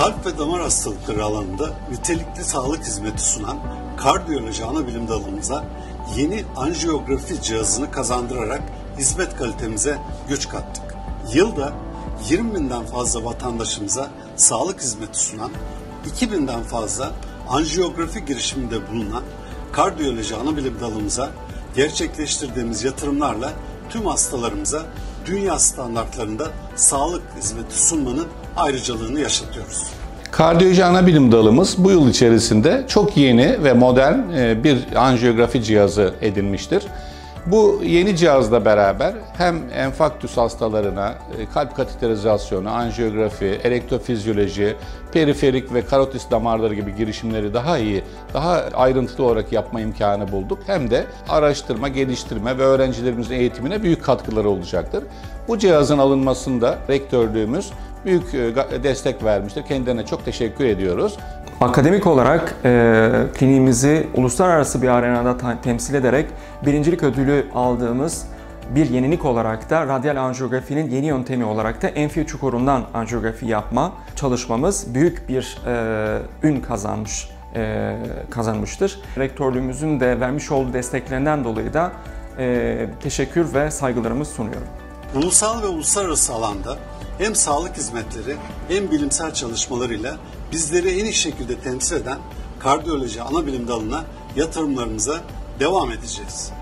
Kalp ve damar hastalıkları alanında nitelikli sağlık hizmeti sunan kardiyoloji ana bilim dalımıza yeni anjiyografi cihazını kazandırarak hizmet kalitemize güç kattık. Yılda 20 binden fazla vatandaşımıza sağlık hizmeti sunan, 2000'den fazla anjiyografi girişiminde bulunan kardiyoloji ana bilim dalımıza gerçekleştirdiğimiz yatırımlarla tüm hastalarımıza dünya standartlarında sağlık hizmeti sunmanın ayrıcalığını yaşatıyoruz. Kardiyoloji ana bilim dalımız bu yıl içerisinde çok yeni ve modern e, bir anjiyografi cihazı edinmiştir. Bu yeni cihazla beraber hem enfarktüs hastalarına e, kalp kateterizasyonu, anjiyografi, elektrofizyoloji, periferik ve karotis damarları gibi girişimleri daha iyi, daha ayrıntılı olarak yapma imkanı bulduk. Hem de araştırma, geliştirme ve öğrencilerimizin eğitimine büyük katkıları olacaktır. Bu cihazın alınmasında rektörlüğümüz büyük e, destek vermiştir. Kendilerine çok teşekkür ediyoruz. Akademik olarak e, kliniğimizi uluslararası bir arenada temsil ederek birincilik ödülü aldığımız bir yenilik olarak da radyal anjiyografinin yeni yöntemi olarak da enfi çukurundan anjiyografi yapma çalışmamız büyük bir e, ün kazanmış e, kazanmıştır. Rektörlüğümüzün de vermiş olduğu desteklerinden dolayı da e, teşekkür ve saygılarımı sunuyorum. Ulusal ve uluslararası alanda hem sağlık hizmetleri hem bilimsel çalışmalarıyla bizleri en iyi şekilde temsil eden kardiyoloji ana bilim dalına yatırımlarımıza devam edeceğiz.